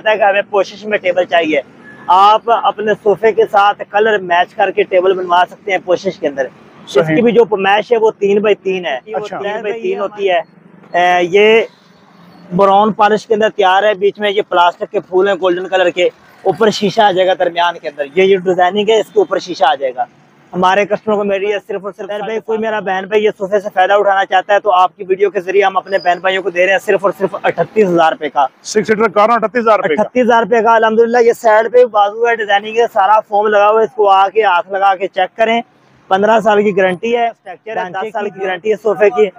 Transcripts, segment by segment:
कहता है कि हमें कोशिश में टेबल चाहिए। आप अपने सोफे के साथ कलर मैच करके टेबल बनवा सकते हैं कोशिश के अंदर। इसकी भी जो मैश है वो तीन बाई तीन है। अच्छा। तीन बाई तीन होती है। ये ब्राउन पॉलिश के अंदर तैयार है। बीच में ये प्लास्टिक के फूल हैं गोल्डन कलर के। ऊपर शीशा आ जाएगा दरमियान के अंदर। ये जो डिज़ाइनिंग है इसके ऊपर शीशा आ जाएगा। हमारे कस्टमर को मेरी सिर्फ़ और सिर्फ़ भाई कोई मेरा बहन भाई ये सोफे से फ़ायदा उठाना चाहता है तो आपकी वीडियो के ज़रिए हम अपने बहन भाइयों को दे रहे हैं सिर्फ़ और सिर्फ़ अठतीस हज़ार रुपए का। सिक्स सीटर कार अठतीस हज़ार रुपए अठतीस हज़ार रुपए का अलहमदुल्ला ये साइड पे बाजू है डिज़ाइनिंग है सारा फोम लगा हुआ है इसको आके हाथ लगा के चेक करें। पंद्रह साल की गारंटी है स्ट्रक्चर है दस साल की गारंटी है सोफे की।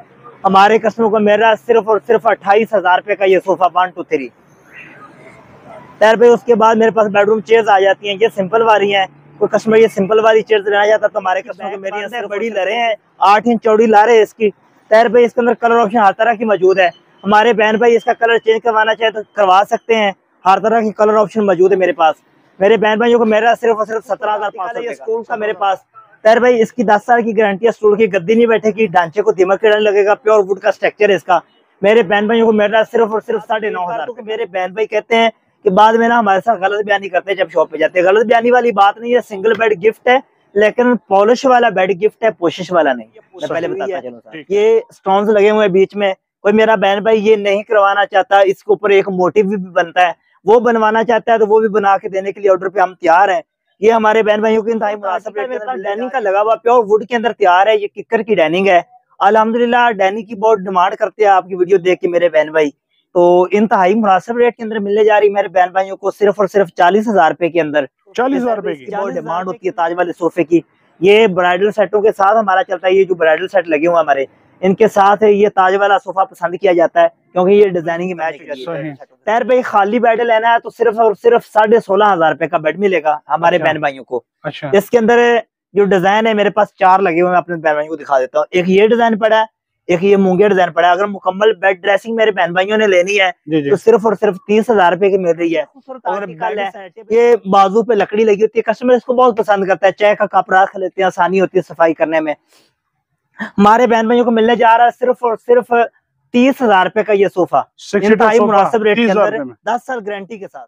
हमारे कस्टमर को मेरा सिर्फ़ और सिर्फ़ अट्ठाईस हज़ार रुपए का ये सोफा वन टू थ्री तैर पे उसके बाद मेरे पास बेडरूम चेयर्स आ जाती हैं ये सिंपल वाली हैं। कोई कस्टमर ये सिंपल वाली चेयर्स लेना चाहता तो हमारे कस्टमर को मेरी बड़ी लरे हैं। आठ इंच चौड़ी लारे है इसकी। तैर पे इसके अंदर कलर ऑप्शन हर तरह की मौजूद है। हमारे बहन भाई इसका कलर चेंज करवाना चाहे तो करवा सकते हैं। हर तरह की कलर ऑप्शन मौजूद है मेरे पास। मेरे बहन भाइयों को मेरा सिर्फ़ और सिर्फ़ सत्रह हज़ार पाँच स्टूल का। मेरे पास। तैर भाई इसकी दस साल की गारंटी है स्टूल की गद्दी नहीं बैठेगी ढांचे को दिमक किरण लगेगा प्योर वुड का स्ट्रक्चर है इसका। मेरे बहन भाइयों को मेरा सिर्फ़ और सिर्फ़ साढ़े नौ हज़ार मेरे बहन भाई कहते हैं कि बाद में ना हमारे साथ गलत बयानी करते हैं जब शॉप पे जाते हैं। गलत बयानी वाली बात नहीं है सिंगल बेड गिफ्ट है लेकिन पॉलिश वाला बेड गिफ्ट है पोशिश वाला नहीं मैं पहले बताता चलो ये स्टोन्स लगे हुए हैं बीच में। कोई मेरा बहन भाई ये नहीं करवाना चाहता इसके ऊपर एक मोटिव भी बनता है। वो बनवाना चाहता है तो वो भी बना के देने के लिए ऑर्डर पे हम तैयार हैं। ये हमारे बहन भाइयों की इंतहाई मुनासिब डाइनिंग का लगा हुआ प्योर वुड के अंदर तैयार है। ये किकर की डाइनिंग है। अलहमदुल्ला डाइनिंग की बहुत डिमांड करते हैं आपकी वीडियो देख के मेरे बहन भाई। तो इंतहाई मुनासिब रेट के अंदर मिलने जा रही मेरे बहन भाइयों को सिर्फ़ और सिर्फ़ चालीस हज़ार रुपए के अंदर। चालीस हज़ार रुपए की। बहुत डिमांड होती है ताज वाले सोफे की। ये ब्राइडल सेटों के साथ हमारा चलता है ये जो ब्राइडल सेट लगे हुए हमारे इनके साथ ये ताज वाला सोफा पसंद किया जाता है क्योंकि ये डिज़ाइनिंग मैच तैर भाई खाली बेड लेना है तो सिर्फ़ और सिर्फ़ साढ़े सोलह हज़ार रुपए का बेड मिलेगा हमारे अच्छा। बहन भाइयों को। अच्छा। इसके अंदर जो डिज़ाइन है मेरे पास चार लगे हुए हैं मैं अपने बहन भाइयों को दिखा देता हूँ। एक ये डिज़ाइन पड़ा है एक ये मूँगे डिज़ाइन पड़ा है। अगर मुकम्मल बेड ड्रेसिंग मेरे बहन भाइयों ने लेनी है जी जी। तो सिर्फ़ और सिर्फ़ तीस हज़ार रुपए की मिल रही है। और है ये बाजू पे लकड़ी लगी होती है। कस्टमर इसको बहुत पसंद करता है। चाय का कप रख लेते हैं आसानी होती है सफ़ाई करने में। हमारे बहन भाइयों को मिलने जा रहा है सिर्फ़ और सिर्फ़ तीस हज़ार रुपए का ये सोफा। इंतहाई मुनासिब रेट के अंदर दस साल गारंटी के साथ।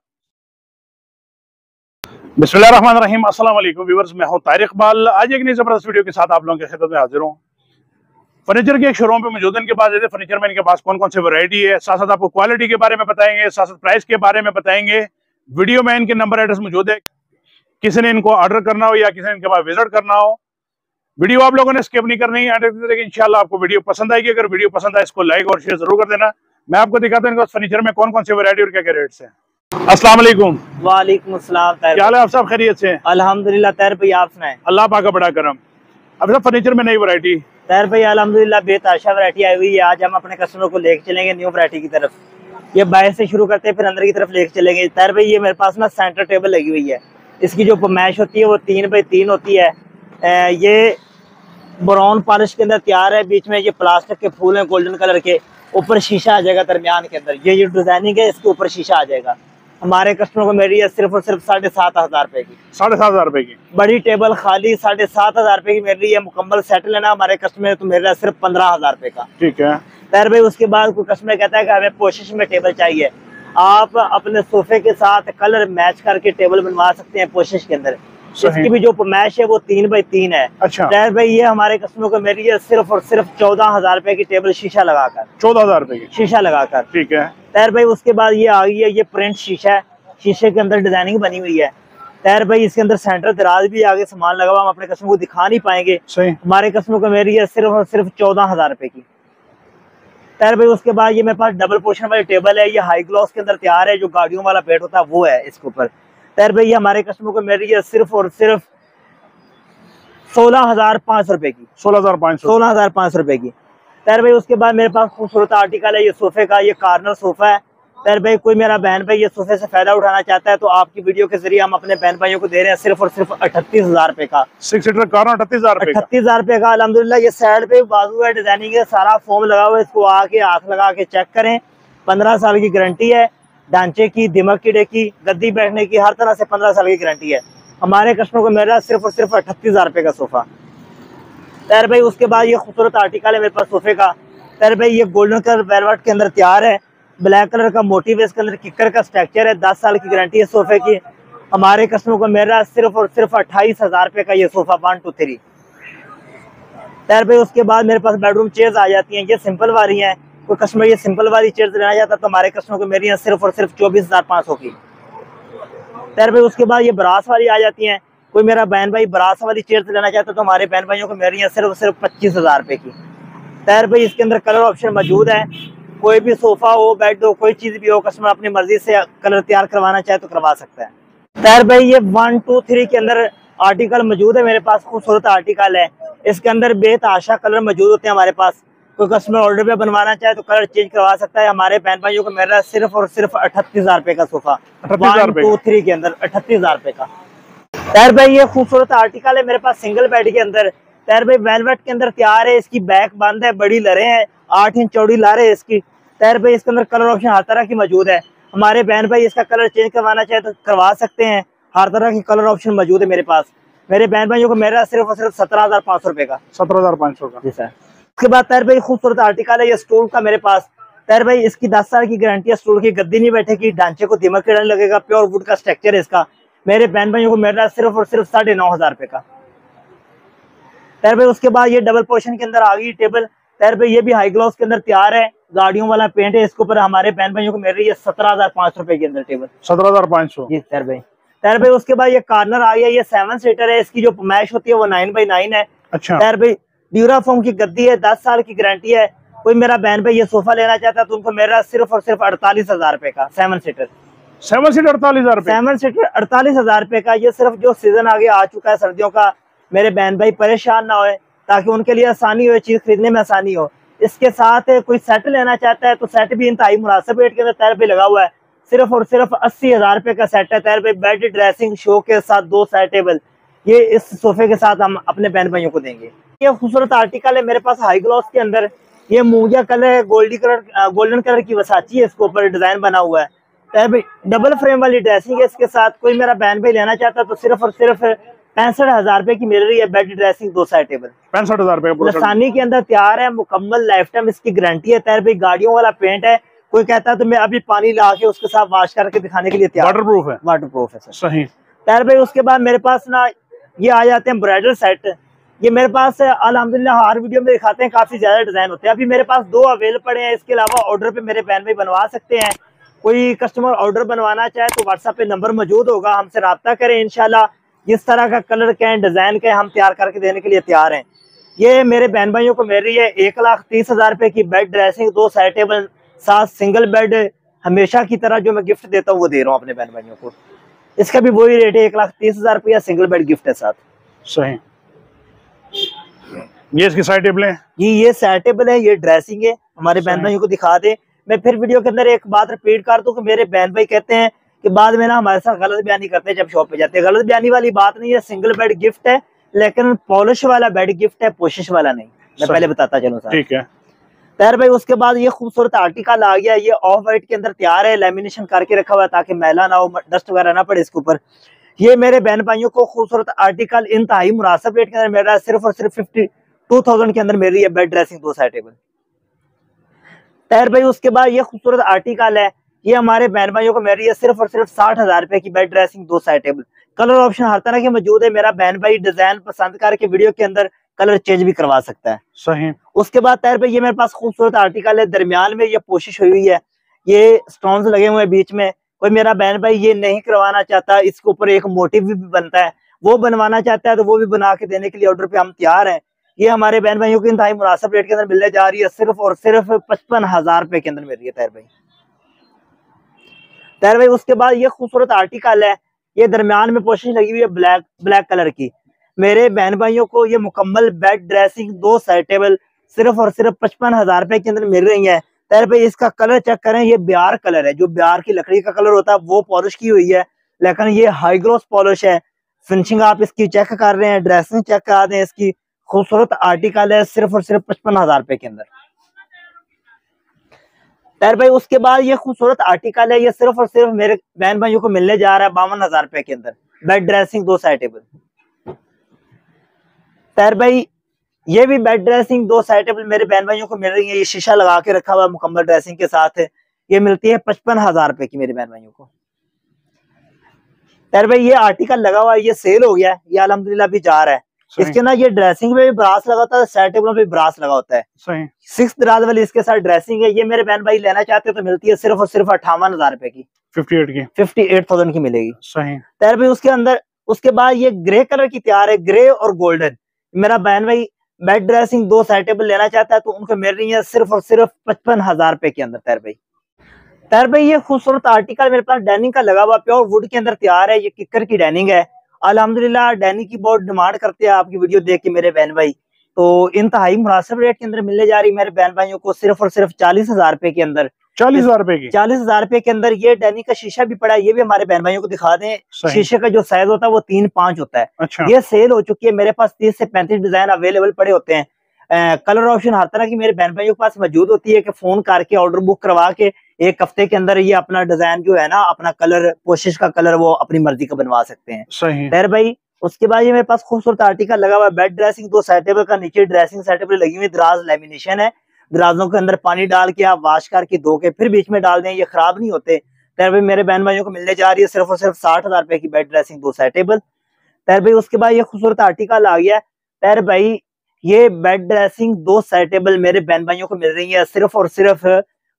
बिस्मिल्लाहिर्रहमानिर्रहीम अस्सलाम वालेकुम व्यूअर्स मैं हूँ तारिक इकबाल आज एक नई ज़बरदस्त वीडियो के साथ आप लोगों की खिदमत में हाजिर हूँ। फर्नीचर के एक शोरूम पे मौजूद इनके पास ऐसे फर्नीचर में इनके पास कौन कौन से वैरायटी है? साथ साथ आपको क्वालिटी के बारे में बताएँगे साथ साथ प्राइस के बारे में बताएँगे। वीडियो में इनके नंबर एड्रेस मौजूद है। किसी ने इनको ऑर्डर करना हो या किसी ने इनके पास विज़िट करना हो वीडियो आप लोगों ने स्किप नहीं करनी। है इंशाल्लाह आपको वीडियो पसंद आएगी। अगर वीडियो पसंद आए इसको लाइक और शेयर ज़रूर कर देना। मैं आपको दिखाता हूँ इनके फर्नीचर में कौन कौन से वैरायटी और क्या क्या रेट्स हैं। अस्सलाम वालेकुम वालेकुम अस्सलाम क्या हाल है? आप सब खैरियत से? अल्हम्दुलिल्लाह तैर भाई आप सुनाए। अल्लाह पाक का बड़ा करम। अब सब फर्नीचर में नई वैरायटी तैर भाई अलहमदिल्ला बेताशा वरायटी आई हुई है। आज हम अपने कस्टमर को लेके चलेंगे न्यू वरायटी की तरफ़। ये बाहर से शुरू करते हैं, फिर अंदर की तरफ़ लेके चलेंगे। तैर भाई, ये मेरे पास ना सेंटर टेबल लगी हुई है। इसकी जो मैश होती है, वो तीन बाई तीन होती है। ये ब्राउन पॉलिश के अंदर तैयार है। बीच में ये प्लास्टिक के फूल हैं गोल्डन कलर के। ऊपर शीशा आ जाएगा दरमियान के अंदर। ये जो डिज़ाइनिंग है, इसके ऊपर शीशा आ जाएगा। हमारे कस्टमर को मेरी है सिर्फ़ और सिर्फ़ साढ़े सात हज़ार रुपए की। साढ़े सात हज़ार रुपए की। बड़ी टेबल खाली साढ़े सात हज़ार रुपए की मेरी है मुकम्मल सेट लेना हमारे कस्टमर तो लिए सिर्फ़ पंद्रह हज़ार रुपए का। ठीक है। तैर भाई उसके बाद कोई कस्टमर कहता है कि हमें कोशिश में टेबल चाहिए। आप अपने सोफे के साथ कलर मैच करके टेबल बनवा सकते हैं कोशिश के अंदर। इसकी भी जो मैश है वो तीन बाई तीन है। अच्छा। तैर भाई ये हमारे कस्टमर को मेरी है सिर्फ़ और सिर्फ़ चौदह हज़ार रुपए की टेबल शीशा लगाकर। चौदह हज़ार रुपए की। शीशा लगाकर। ठीक है। तैर भाई उसके बाद ये आ गई है ये प्रिंट शीशा है। शीशे के अंदर डिज़ाइनिंग बनी हुई है। तैर भाई इसके अंदर सेंटर दराज भी आगे सामान लगा हुआ हम अपने कस्टमर को दिखा नहीं पाएँगे। हमारे कस्टमर को मेरी है सिर्फ़ और सिर्फ़ चौदह हज़ार रुपए की। तैर भाई उसके बाद ये मेरे पास डबल पोर्शन वाली टेबल है ये हाई ग्लॉस के अंदर तैयार है जो गाड़ियों वाला बेड होता है वो है इसके ऊपर। तैर भाई ये हमारे कस्टमर को मिल रही है सिर्फ़ और सिर्फ़ सोलह हज़ार पाँच सौ रुपए की। सोलह हज़ार पाँच सौ। सोलह हज़ार पाँच सौ रुपए की। तैर भाई उसके बाद मेरे पास खूबसूरत आर्टिकल है ये सोफे का ये कार्नर सोफा है। तैर भाई कोई मेरा बहन भाई ये सोफे से फ़ायदा उठाना चाहता है तो आपकी वीडियो के ज़रिए हम अपने बहन भाइयों को दे रहे हैं सिर्फ़ और सिर्फ़ अठतीस हज़ार रुपए का। सिक्स सीटर कार अठतीस हज़ार अठतीस हज़ार रुपए का। अलहमदुल्ला ये साइड पे बाजू है डिज़ाइनिंग है सारा फॉर्म लगा हुआ है इसको आके हाथ लगा के चेक करें। पंद्रह साल की गारंटी है। ढांचे की, दिमाग कीड़े की, गद्दी बैठने की, हर तरह से पंद्रह साल की गारंटी है। हमारे कस्टमर को है सिर्फ़ और सिर्फ़ अठतीस हज़ार रुपए का सोफा। तैर भाई, उसके बाद ये खूबसूरत आर्टिकल है मेरे पास सोफे का। तैर भाई, ये गोल्डन कलर वेलवेट के अंदर तैयार है। ब्लैक कलर का मोटिव है इसके अंदर किकर का स्ट्रक्चर है। दस साल की गारंटी है सोफे की। हमारे कस्टमर को है सिर्फ़ और सिर्फ़ अट्ठाईस हज़ार रुपए का ये सोफा वन टू थ्री तैर भाई, उसके बाद मेरे पास बेडरूम चेयर्स आ जाती हैं। ये सिंपल वाली हैं। कोई कस्टमर ये सिंपल वाली चेयर लेना चाहता तो हमारे कस्टमर को मेरी यहाँ सिर्फ़ और सिर्फ़ चौबीस हज़ार पाँच सौ की। तैर पे उसके बाद ये बरास वाली आ जाती हैं। कोई मेरा बहन भाई बरास वाली चेयर्स लेना चाहता तो हमारे बहन भाइयों को मेरी यहाँ सिर्फ़ और सिर्फ़ पच्चीस हज़ार रुपए की। तैर भाई इसके अंदर कलर ऑप्शन मौजूद है। कोई भी सोफा हो बेड हो, कोई चीज़ भी हो कस्टमर अपनी मर्ज़ी से कलर तैयार करवाना चाहे तो करवा सकता है। तैर भाई ये वन टू थ्री के अंदर आर्टिकल मौजूद है मेरे पास, खूबसूरत आर्टिकल है। इसके अंदर बेतहाशा कलर मौजूद होते हैं हमारे पास। कोई कस्टमर ऑर्डर पे बनवाना चाहे तो कलर चेंज करवा सकता है। हमारे बहन भाइयों को मेरा सिर्फ़ और सिर्फ़ अठतीस हज़ार रुपए का सोफा। वन टू थ्री के? अंदर अठतीस हज़ार रुपए का। तैर भाई ये खूबसूरत आर्टिकल है मेरे पास सिंगल बेड के अंदर। तैर भाई वेलवेट के अंदर तैयार है इसकी बैक बंद है बड़ी लरे हैं आठ इंच चौड़ी लारे है इसकी। तैर भाई इसके अंदर कलर ऑप्शन हर तरह की मौजूद है। हमारे बहन भाई इसका कलर चेंज करवाना चाहे तो करवा सकते हैं। हर तरह की कलर ऑप्शन मौजूद है मेरे पास। मेरे बहन भाइयों को मेरा सिर्फ़ और सिर्फ़ सत्रह हज़ार पाँच सौ रुपए का। सत्रह हज़ार पाँच सौ का। जी सर। उसके बाद तैर भाई खूबसूरत आर्टिकल है ये स्टूल का मेरे पास। तैर भाई इसकी दस साल की गारंटी है स्टूल की गद्दी नहीं बैठेगी ढांचे को दिमक नहीं लगेगा प्योर वुड का स्ट्रक्चर है इसका। मेरे बहन भाइयों को मेरा सिर्फ़ और सिर्फ़ साढ़े नौ हज़ार रुपए का। तैर भाई उसके बाद ये डबल पोर्शन के अंदर आ गई टेबल तैर भाई ये भी हाई ग्लास के अंदर तैयार है गाड़ियों वाला पेंट है इसके ऊपर हमारे बहन भाइयों को मेरे रही है सत्रह हज़ार पाँच रुपए के अंदर टेबल सत्रह हज़ार पाँच सौ? जी तैर भाई। तैर भाई उसके बाद ये कार्नर आ गया ये सेवन सीटर है इसकी जो मैश होती है वो नाइन बाई नाइन है। अच्छा। खैर भाई ड्यूराफोम की गद्दी है दस साल की गारंटी है। कोई मेरा बहन भाई ये सोफा लेना चाहता है तो उनको मेरा सिर्फ़ और सिर्फ़ अड़तालीस हज़ार रुपए का सेवन सीटर सेवन सीटर अड़तालीस हज़ार सेवन सीटर अड़तालीस हज़ार रुपए का ये सिर्फ़ जो सीज़न आगे आ चुका है सर्दियों का मेरे बहन भाई परेशान ना होए ताकि उनके लिए आसानी हो चीज़ खरीदने में आसानी हो। इसके साथ कोई सेट लेना चाहता है तो सेट भी इंतहाई मुनासिब रेट के अंदर तैर पे लगा हुआ है। सिर्फ़ और सिर्फ़ अस्सी हज़ार रुपए का सेट है तैर पे बेड ड्रेसिंग शो के साथ दो सेट टेबल ये इस सोफे के साथ हम अपने बहन भाइयों को देंगे। ये खूबसूरत आर्टिकल है मेरे पास हाई ग्लॉस के अंदर ये मूंगिया कलर है गोल्डी कलर गोल्डन कलर की वसाची है इसके ऊपर डिज़ाइन बना हुआ है। डबल फ्रेम वाली ड्रेसिंग है इसके साथ। कोई मेरा बहन भाई लेना चाहता है तो सिर्फ़ और सिर्फ़ पैंसठ हज़ार रुपए की मिल रही है बेड ड्रेसिंग दो साइड टेबल पैंसठ हज़ार रुपए लसानी के अंदर तैयार है मुकम्मल लाइफ टाइम इसकी गारंटी है। तैर भाई गाड़ियों वाला पेंट है। कोई कहता है तो मैं अभी पानी ला के उसके साथ वॉश करके दिखाने के लिए तैयार वाटर प्रूफ है। वाटर प्रूफ है सही। तैर भाई उसके बाद मेरे पास ना ये आ जाते हैं ब्राइडल सेट ये मेरे पास अलहमदिल्ला हर वीडियो में दिखाते हैं, काफ़ी ज़्यादा डिज़ाइन होते हैं। अभी मेरे पास दो अवेल पड़े हैं, इसके अलावा ऑर्डर पे मेरे बहन भाई बनवा सकते हैं। कोई कस्टमर ऑर्डर बनवाना चाहे तो व्हाट्सएप पे नंबर मौजूद होगा, हमसे रब्ता करें इनशाला जिस तरह का कलर के डिज़ाइन के हम तैयार करके देने के लिए तैयार हैं। ये मेरे बहन भाइयों को मेरी है, एक लाख तीस हज़ार रुपए की बेड ड्रेसिंग दो साइड टेबल साथ सिंगल बेड हमेशा की तरह जो मैं गिफ्ट देता हूँ, वो दे रहा हूँ अपने बहन भाइयों को। इसका भी वही रेट है, एक लाख तीस हज़ार रुपया सिंगल बेड गिफ्ट है साथ। सही। ये इसकी साइड टेबल है। जी ये साइड टेबल है ये ड्रेसिंग है। हमारे बहन भाइयों को दिखा दे। मैं फिर वीडियो के अंदर एक बात रिपीट कर दूँ कि मेरे बहन भाई कहते हैं कि बाद में ना हमारे साथ गलत बयानी करते हैं जब शॉप पे जाते हैं। गलत बयानी वाली बात नहीं है सिंगल बेड गिफ्ट है लेकिन पॉलिश वाला बेड गिफ्ट है पोशिश वाला नहीं। मैं पहले बताता चलूँ सर ठीक है। तैर भाई उसके बाद ये खूबसूरत आर्टिकल आ गया। ये ऑफ़ वाइट के अंदर तैयार है लेमिनेशन करके रखा हुआ है ताकि मैला ना हो डस्ट वगैरह ना पड़े इसके ऊपर। ये मेरे बहन भाइयों को खूबसूरत आर्टिकल इंतहाई मुनासिब रेट के अंदर मेरा सिर्फ़ और सिर्फ़ फिफ्टी टू थाउज़ेंड के अंदर मेरी है बेड ड्रेसिंग दो साइड टेबल तैर भाई उसके बाद ये खूबसूरत आर्टिकल है ये हमारे बहन भाइयों को मेरी है सिर्फ़ और सिर्फ़ साठ हज़ार रुपए की बेड ड्रेसिंग दो साइड टेबल कलर ऑप्शन हर तरह के मौजूद है मेरा बहन भाई डिज़ाइन पसंद करके वीडियो के अंदर कलर चेंज भी करवा सकता है। सही। उसके बाद तैर भाई ये मेरे पास खूबसूरत आर्टिकल है दरमियान में ये कोशिश हुई हुई है ये स्टोन लगे हुए हैं बीच में कोई मेरा बहन भाई ये नहीं करवाना चाहता, इसके ऊपर एक मोटिव भी बनता है। वो बनवाना चाहता है तो वो भी बना के देने के लिए ऑर्डर पे हम तैयार हैं। ये हमारे बहन भाइयों की इंतहाई मुनासिब रेट के अंदर मिलने जा रही है, सिर्फ़ और सिर्फ़ पचपन हज़ार रुपए के अंदर मिल रही है तैर भाई। तैर भाई, उसके बाद ये खूबसूरत आर्टिकल है, ये दरमियान में पोशिश लगी हुई है ब्लैक ब्लैक कलर की। मेरे बहन भाइयों को ये मुकम्मल बेड ड्रेसिंग दो साइड टेबल सिर्फ़ और सिर्फ़ पचपन हज़ार रुपए के अंदर मिल रही है। तैर भाई, इसका कलर चेक करें, ये बिहार कलर है। जो बिहार की लकड़ी का कलर होता है, वो पॉलिश की हुई है। लेकिन ये हाई ग्लोस पॉलिश है। फिनिशिंग आप इसकी चेक कर रहे हैं ड्रेसिंग चेक करा दें, इसकी खूबसूरत आर्टिकल है सिर्फ़ और सिर्फ़ पचपन हज़ार रुपए के अंदर। तैर भाई, उसके बाद ये खूबसूरत आर्टिकल है, ये सिर्फ़ और सिर्फ़ मेरे बहन भाइयों को मिलने जा रहा है बावन हज़ार रुपए के अंदर। बेड ड्रेसिंग दो साइड टेबल तैर भाई ये भी बेड ड्रेसिंग दो साइड टेबल मेरे बहन भाइयों को मिल रही है। ये शीशा लगा के रखा हुआ मुकम्मल ड्रेसिंग के साथ। ये मिलती है पचपन हज़ार रुपए की मेरे बहन भाइयों को। यार भाई ये आर्टिकल लगा हुआ है ये सेल हो गया है। ये अलहमदिल्ला भी जा रहा है। इसके ना ये ड्रेसिंग में भी ब्रास लगा होता है साइड टेबलों पे भी ब्रास लगा होता है। सिक्स दराज वाली इसके साथ ड्रेसिंग है। ये मेरे बहन भाई लेना चाहते हैं तो मिलती है सिर्फ़ और सिर्फ़ अट्ठावन हज़ार रुपए की। 58 की। फिफ्टी एट थाउज़ेंड की मिलेगी। सही। तैर भाई उसके अंदर उसके बाद ये ग्रे कलर की तैयार है ग्रे और गोल्डन मेरा बहन भाई बेड ड्रेसिंग दो साइड टेबल लेना चाहता है तो उनको मिल रही है सिर्फ़ और सिर्फ़ पचपन हज़ार रुपए के अंदर तैर भाई। तैर भाई, ये खूबसूरत आर्टिकल मेरे पास डाइनिंग का लगा हुआ प्योर वुड के अंदर तैयार है, ये किकर की डाइनिंग है। अलहमदिल्ला डाइनिंग की बहुत डिमांड करते हैं आपकी वीडियो देख के मेरे बहन भाई। तो इंतहाई मुनासिब रेट के अंदर मिलने जा रही मेरे बहन भाइयों को सिर्फ़ और सिर्फ़ चालीस हज़ार रुपए के अंदर। चालीस हज़ार रुपए की। चालीस हज़ार रुपए के अंदर ये डैनी का शीशा भी पड़ा है ये भी हमारे बहन भाइयों को दिखा दें। शीशे का जो साइज़ होता है वो तीन पाँच होता है। अच्छा। ये सेल हो चुकी है मेरे पास तीस से पैंतीस डिज़ाइन अवेलेबल पड़े होते हैं। आ, कलर ऑप्शन हर तरह की मेरे बहन भाइयों के पास मौजूद होती है कि फ़ोन करके ऑर्डर बुक करवा के एक हफ़्ते के अंदर ये अपना डिज़ाइन जो है ना अपना कलर कोशिश का कलर वो अपनी मर्ज़ी का बनवा सकते हैं। खैर भाई उसके बाद ये मेरे पास खूबसूरत आर्टिकल लगा हुआ है बेड ड्रेसिंग दो सेटेबल का नीचे ड्रेसिंग सेटेबल लगी हुई दराज लेमिनेशन है। दराजों के अंदर पानी डाल के आप वाश करके धो के फिर बीच में डाल दें ये खराब नहीं होते। तैर भाई मेरे बहन भाइयों को मिलने जा रही है सिर्फ़ और सिर्फ़ साठ हज़ार रुपए की बेड ड्रेसिंग दो सेटेबल तैर भाई उसके बाद ये खूबसूरत आर्टिकल आ गया। तैर भाई ये बेड ड्रेसिंग दो सेटेबल मेरे बहन भाइयों को मिल रही है सिर्फ़ और सिर्फ़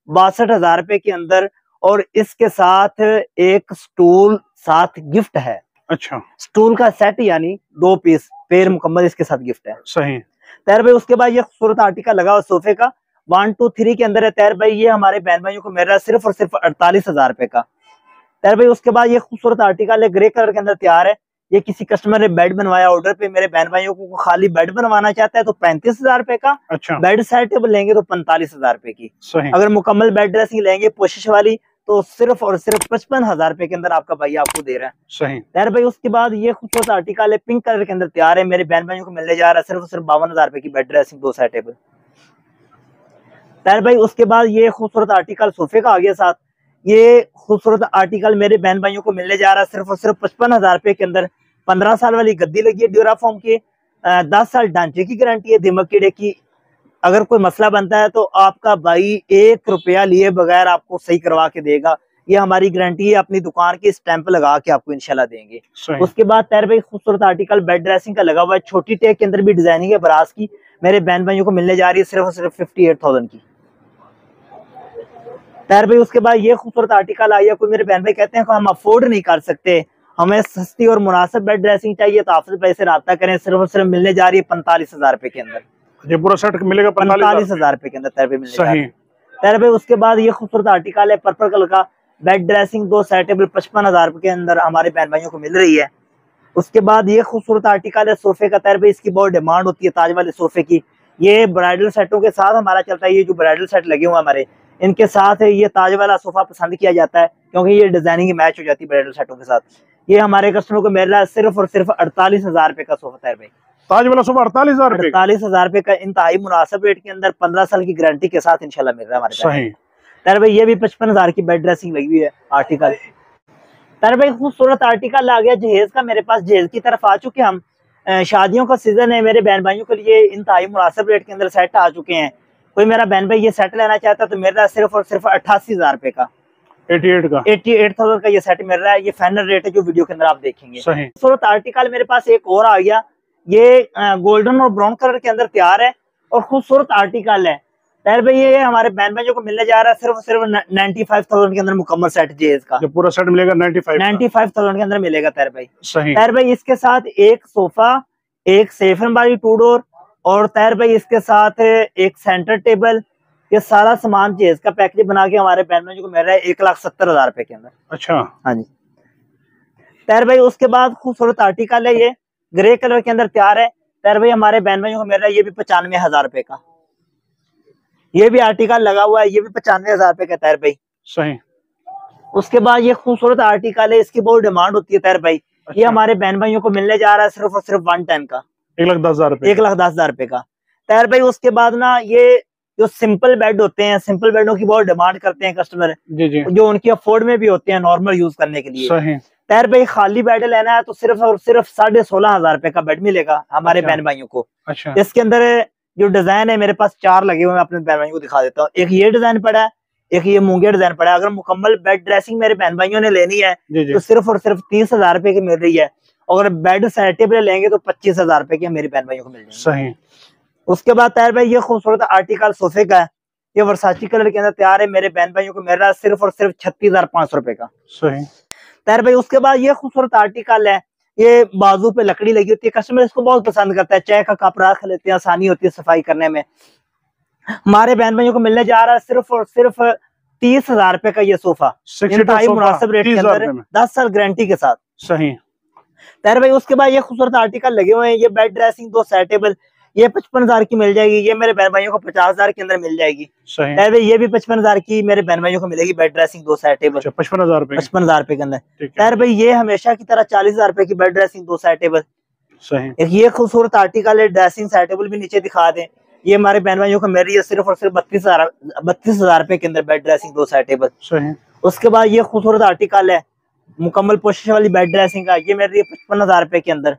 बासठ हज़ार रुपए के अंदर और इसके साथ एक स्टूल साथ गिफ्ट है। अच्छा। स्टूल का सेट यानी दो पीस पेड़ मुकम्मल इसके साथ गिफ्ट है। सही। तैर भाई उसके बाद ये खूबसूरत आर्टिकल लगा हुआ सोफे का। वन टू थ्री के अंदर है तैर भाई ये हमारे बहन भाइयों को मिल रहा है सिर्फ़ और सिर्फ़ अड़तालीस हज़ार रुपए का। तैर भाई उसके बाद ये खूबसूरत आर्टिकल है ग्रे कलर के अंदर तैयार है। ये किसी कस्टमर ने बेड बनवाया ऑर्डर पे मेरे बहन भाइयों को खाली बेड बनवाना चाहता है तो पैंतीस हज़ार रुपए का। अच्छा। बेड टेबल लेंगे तो पैंतालीस हज़ार रुपए की। सही। अगर मुकम्मल बेड ड्रेसिंग लेंगे पोशिश वाली तो सिर्फ़ और सिर्फ़ पचपन हज़ार रुपए के अंदर आपका भाई आपको दे रहा है। सही। यार भाई उसके बाद ये खूबसूरत आर्टिकल है पिंक कलर के अंदर तैयार है मेरे बहन भाइयों को मिलने जा रहा है सिर्फ़ और सिर्फ़ बावन हज़ार रुपए की बेड ड्रेसिंग दो साइड टेबल भाई उसके बाद ये खूबसूरत आर्टिकल सोफे का आ गया साथ। ये खूबसूरत आर्टिकल मेरे बहन भाइयों को मिलने जा रहा है सिर्फ़ और सिर्फ़ पचपन हज़ार रुपए के अंदर। पंद्रह साल वाली गद्दी लगी है ड्यूरा फॉर्म की। दस साल ढांचे की गारंटी है दिमक कीड़े की। अगर कोई मसला बनता है तो आपका भाई एक रुपया लिए बगैर आपको सही करवा के देगा। ये हमारी गारंटी है अपनी दुकान की स्टैंप लगा के आपको इंशाल्लाह देंगे। उसके बाद तैर भाई खूबसूरत आर्टिकल बेड ड्रेसिंग का लगा हुआ है। छोटी टेक के अंदर भी डिज़ाइनिंग है बरास की। मेरे बहन भाइयों को मिलने जा रही है सिर्फ़ और सिर्फ़ फिफ्टी एट थाउज़ेंड की। तैर भाई उसके बाद ये खूबसूरत आर्टिकल आई है कोई मेरे बहन भाई कहते हैं कि हम अफोर्ड नहीं कर सकते। हमें सस्ती और मुनासिब बेड ड्रेसिंग चाहिए तो आपसे पैसे रब्ता करें सिर्फ़ और सिर्फ़ मिलने जा रही है पैंतालीस हज़ार रुपए के अंदर। ये पूरा सेट मिलेगा पैंतालीस हज़ार रुपए। के अंदर तैर भाई है। तैर भाई उसके बाद ये खूबसूरत आर्टिकल है पर्पल कलर का बेड ड्रेसिंग दो सेटेबल पचपन हज़ार रुपए के अंदर हमारे बहन भाइयों को मिल रही है। उसके बाद ये खूबसूरत आर्टिकल है सोफे का तैर भाई इसकी बहुत डिमांड होती है ताज वाले सोफे की। ये ब्राइडल सेटों के साथ हमारा चलता है ये जो ब्राइडल सेट लगे हुए हमारे इनके साथ ये ताज वाला सोफा पसंद किया जाता है क्योंकि ये डिज़ाइनिंग मैच हो जाती है ब्राइडल सेटों के साथ। ये हमारे कस्टमर को मिल रहा है सिर्फ़ और सिर्फ़ अड़तालीस हज़ार रुपए का सोफा तैर भाई। ताज वाला सुबह अड़तालीस हज़ार का। अड़तालीस हज़ार रुपए का इंतहाई मुनासिब रेट के अंदर पंद्रह साल की गारंटी के साथ इनशाला मिल रहा है हमारे पास। सही। तार भाई ये भी पचपन हज़ार की बेड ड्रेसिंग लगी हुई है आर्टिकल तार भाई खूबसूरत आर्टिकल आ गया जहेज का मेरे पास जहेज की तरफ़ आ चुके हम। शादियों का सीज़न है मेरे बहन भाइयों के लिए इंतहाई मुनासिब रेट के अंदर सेट आ चुके हैं। कोई मेरा बहन भाई ये सेट लेना चाहता है तो मेरा सिर्फ़ और सिर्फ़ अट्ठासी हज़ार रुपए का। 88 का? एट्टी एट थाउज़ेंड का ये सेट मिल रहा है ये फाइनल रेट है जो वीडियो के अंदर आप देखेंगे। सही। आर्टिकल मेरे पास एक और आ गया। ये गोल्डन और ब्राउन कलर के अंदर तैयार है और खूबसूरत आर्टिकल है। तैर भाई ये हमारे बहन भाइयों को मिलने जा रहा है सिर्फ़ सिर्फ़ नाइन्टी फाइव थाउज़ेंड के अंदर मुकम्मल सेट जेज का। ये पूरा सेट मिलेगा 95 का। नाइन्टी फाइव थाउज़ेंड के अंदर मिलेगा तैर भाई। सही। तैर भाई इसके साथ एक सोफा एक सेफन बारी टू डोर और तैर भाई इसके साथ एक सेंटर टेबल ये सारा सामान जेज का पैकेज बना के हमारे बहन भाइयों को मिल रहा है एक लाख सत्तर हज़ार रुपए के अंदर। अच्छा। हाँ जी। तैर भाई उसके बाद खूबसूरत आर्टिकल है ये ग्रे कलर के अंदर तैयार है। तैर भाई हमारे बहन भाइयों को मिल रहा है ये भी पचानवे हज़ार रुपए का। ये भी आर्टिकल लगा हुआ है ये भी पचानवे हज़ार रुपए का तैर भाई। सही। उसके बाद ये खूबसूरत आर्टिकल है इसकी बहुत डिमांड होती है तैर भाई। ये अच्छा। हमारे बहन भाइयों को मिलने जा रहा है सिर्फ़ और सिर्फ़ वन टेन का। एक लाख दस हज़ार रुपए एक लाख दस हज़ार रुपए का। तैर भाई उसके बाद ना ये जो सिंपल बेड होते हैं सिंपल बेडों की बहुत डिमांड करते हैं कस्टमर जी जी। जो उनकी अफोर्ड में भी होते हैं नॉर्मल यूज़ करने के लिए। सही। तैर भाई खाली बेड लेना है तो सिर्फ़ और सिर्फ़ साढ़े सोलह हज़ार रुपए का बेड मिलेगा हमारे अच्छा। बहन भाइयों को। अच्छा। इसके अंदर जो डिज़ाइन है मेरे पास चार लगे हुए मैं अपने बहन भाइयों को दिखा देता हूँ। एक ये डिज़ाइन पड़ा है एक ये मूँगे डिज़ाइन पड़ा है। अगर मुकम्मल बेड ड्रेसिंग मेरे बहन भाइयों ने लेनी है तो सिर्फ़ और सिर्फ़ तीस हज़ार रुपए की मिल रही है। अगर बेड सेटेबल लेंगे तो पच्चीस हज़ार रुपए की मेरे बहन भाइयों को मिल जाएगी। सही। उसके बाद तैयार भाई ये खूबसूरत आर्टिकल सोफे का है। ये वर्साची कलर के अंदर तैयार है मेरे बहन भाइयों को। है सिर्फ़ और सिर्फ़ छत्तीस हज़ार पाँच सौ रुपए का। सही। तैयार भाई उसके बाद ये खूबसूरत आर्टिकल है। ये बाजू पे लकड़ी लगी होती है। कस्टमर इसको बहुत पसंद करता है। चाय का कप रख लेते हैं आसानी होती है सफ़ाई करने में। हमारे बहन भाइयों को मिलने जा रहा है सिर्फ़ और सिर्फ़ तीस हज़ार रुपए का ये सोफा। मुनासिब रेट के अंदर दस साल गारंटी के साथ। सही। तैयार भाई उसके बाद ये खूबसूरत आर्टिकल लगे हुए हैं ये बेड ड्रेसिंग दो सेटेबल ये पचपन हज़ार की मिल जाएगी ये मेरे बहन भाइयों को पचास हज़ार के अंदर मिल जाएगी। सही भाई ये भी पचपन हज़ार की मेरे बहन भाइयों को मिलेगी बेड ड्रेसिंग दो सेटेबल अच्छा पचपन हज़ार पचपन हज़ार रुपए के अंदर। तैयार भाई ये हमेशा की तरह चालीस हज़ार रुपए की बेड ड्रेसिंग दो सेटेबल ये खूबसूरत आर्टिकल है ड्रेसिंग सेटेबल भी नीचे दिखा दें। ये हमारे बहन भाइयों को मिल रही सिर्फ़ और सिर्फ़ बत्तीस हज़ार बत्तीस हज़ार रुपए के अंदर बेड ड्रेसिंग दो सेटेबल उसके बाद ये खूबसूरत आर्टिकल है मुकम्मल पोशिश वाली बेड ड्रेसिंग का ये मेरे लिए पचपन हज़ार रुपए के अंदर।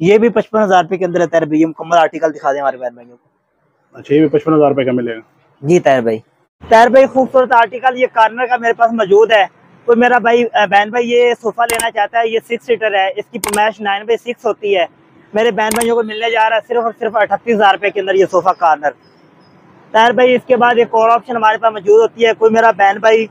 ये भी पचपन हज़ार रुपए के अंदर है तैर भाई। ये मुकम्मल आर्टिकल दिखा दें हमारे बहन भाइयों को। अच्छा ये भी पचपन हज़ार रुपए का मिलेगा। जी तैर भाई। तैर भाई खूबसूरत आर्टिकल ये कार्नर का मेरे पास मौजूद है। कोई मेरा भाई बहन भाई ये सोफा लेना चाहता है ये सिक्स सीटर है। इसकी पमैश नाइन बाई सिक्स होती है। मेरे बहन भाइयों को मिलने जा रहा है सिर्फ़ और सिर्फ़ अठतीस हज़ार रुपए के अंदर ये सोफा कार्नर तैर भाई इसके बाद एक और ऑप्शन हमारे पास मौजूद होती है। कोई मेरा बहन भाई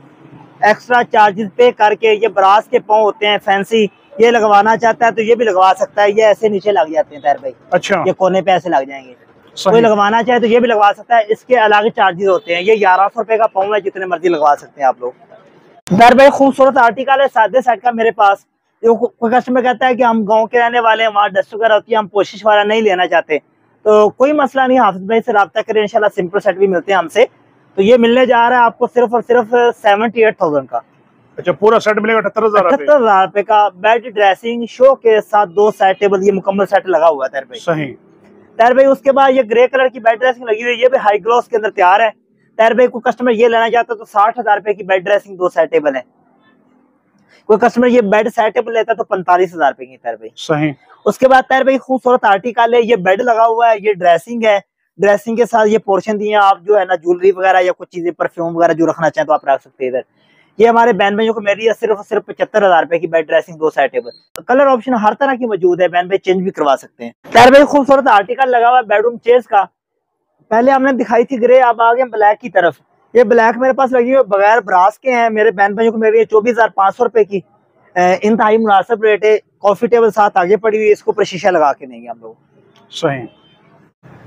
एक्स्ट्रा चार्जेस पे करके ये ब्रास के पाँव होते हैं फैंसी ये लगवाना चाहता है तो ये भी लगवा सकता है ये ऐसे नीचे लग जाते हैं तैर भाई। अच्छा। ये कोने पे ऐसे लग जाएँगे। कोई लगवाना चाहे तो ये भी लगवा सकता है इसके अलग चार्जेस होते हैं। ये ग्यारह सौ रुपए का पाउंड है जितने मर्ज़ी लगवा सकते हैं आप लोग। दर भाई खूबसूरत आर्टिकल है सादे सेट का मेरे पास। कोई कस्टमर कहता है कि हम गाँव के रहने वाले हैं वहाँ डस्ट वगैरह होती है हम पोशिश वाला नहीं लेना चाहते। तो कोई मसला नहीं हाफिज भाई से रब्ता करें इंशाल्लाह सिंपल सेट भी मिलते हैं हमसे। तो ये मिलने जा रहा है आपको सिर्फ़ और सिर्फ़ सेवेंटी एट थाउज़ेंड का। अच्छा पूरा सेट मिलेगा अठहत्तर हज़ार रुपए अठहत्तर हज़ार रुपए का बेड ड्रेसिंग शो के साथ दो सेट टेबल ये मुकम्मल सेट लगा हुआ है तेरे भाई। सही। तैर भाई उसके बाद ये ग्रे कलर की बेड ड्रेसिंग लगी हुई है ये भी हाई ग्लॉस के अंदर तैयार है। तैर भाई कोई कस्टमर ये लेना चाहता है तो साठ हज़ार रुपए की बेड ड्रेसिंग दो सेट टेबल है। कोई कस्टमर ये बेड सेट टेबल लेता है तो पैंतालीस हज़ार रुपए की तैर भाई। सही। उसके बाद तैर भाई खूबसूरत आर्टिकल है ये बेड लगा हुआ है ये ड्रेसिंग है ड्रेसिंग के साथ ये पोर्शन दिए आप जो है ना ज्वेलरी वगैरह या कुछ चीज़ें परफ्यूम वगैरह जो रखना चाहें तो आप रख सकते हैं इधर। ये हमारे बहन भाइयों को मेरी सिर्फ़ सिर्फ़ पचहत्तर हज़ार रुपए की बेड ड्रेसिंग दो साइड टेबल कलर ऑप्शन हर तरह की मौजूद है, बहन भाई चेंज भी करवा सकते हैं। तैर भाई, खूबसूरत आर्टिकल लगा हुआ है बेडरूम चेयर्स का। पहले हमने दिखाई थी ग्रे अब आ गए ब्लैक की तरफ़। ये ब्लैक मेरे पास लगी हुई बगैर ब्रास के हैं। मेरे बहन भाइयों को मेरी चौबीस हज़ार पाँच सौ रुपए की। इंतहाई मुनासिब रेट है। कॉफ़ी टेबल साथ आगे पड़ी हुई इसको ऊपर शीशा लगा के देंगे हम लोग। सही।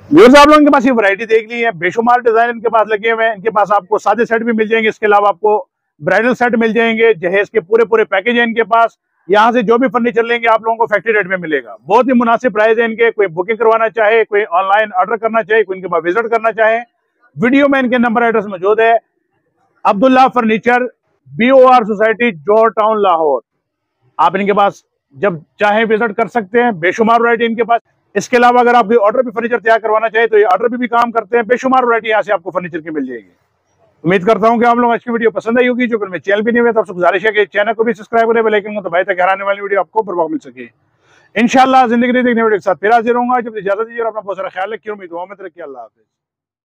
व्यूअर्स, आप लोगों के पास ये वैरायटी देख ली है, बेशुमार डिज़ाइन इनके पास लगे हुए हैं। इनके पास आपको सादे सेट भी मिल जाएँगे, इसके अलावा आपको ब्राइडल सेट मिल जाएँगे, जहेज के पूरे पूरे पैकेज है इनके पास। यहाँ से जो भी फर्नीचर लेंगे, आप लोगों को फैक्ट्री रेट में मिलेगा। बहुत ही मुनासिब प्राइस है इनके। कोई बुकिंग करवाना चाहे, कोई ऑनलाइन ऑर्डर करना चाहे, कोई इनके पास विज़िट करना चाहे वीडियो में इनके नंबर एड्रेस मौजूद है। Abdullah furniture B O R society Johar Town Lahore आप इनके पास जब चाहे विज़िट कर सकते हैं, बेशुमार वैरायटी इनके पास। इसके अलावा अगर आप ऑर्डर भी फर्नीचर तैयार करवाना चाहिए तो ये ऑर्डर भी, भी काम करते हैं। बेशुमार वरायटी यहाँ से आपको फर्नीचर की मिल जाएगी। उम्मीद करता हूँ कि आप लोग आज की वीडियो पसंद आई होगी जो मैं चैनल भी नहीं हुआ तो आपसे गुजारिश है कि चैनल को भी सब्सक्राइब करें बेलाइकन तो भाई तक हराने वाली वीडियो आपको प्रभाव मिल सके। इनशाला ज़िंदगी देखने वीडियो के साथ फिर हाजिर होगा जब इजाज़त दीजिए और अपना बहुत सारा ख्याल रखिए। उम्मीद हुआ मैं तरक्की अल्लाह हाफिज़।